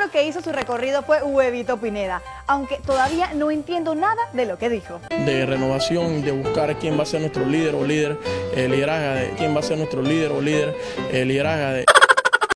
Otro que hizo su recorrido fue Huevito Pineda, aunque todavía no entiendo nada de lo que dijo. De renovación, de buscar quién va a ser nuestro líder o líder, eh, liderazga de quién va a ser nuestro líder o líder, eh, liderazga de...